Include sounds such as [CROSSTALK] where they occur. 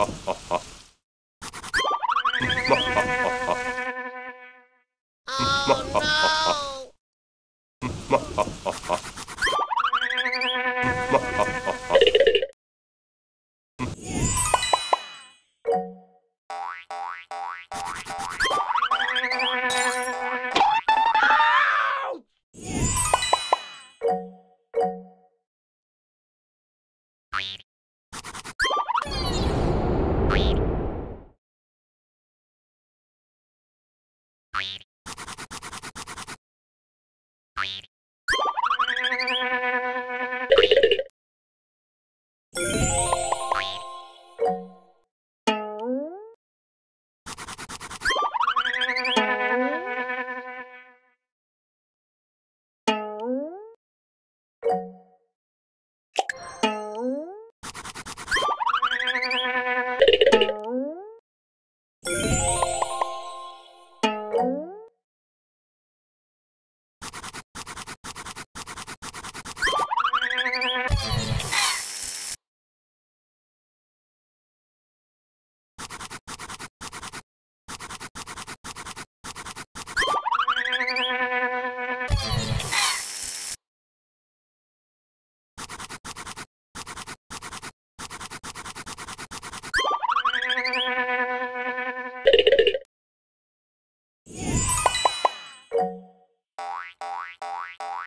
oh, no! [LAUGHS] Bye. Oi, oi, oi, oi.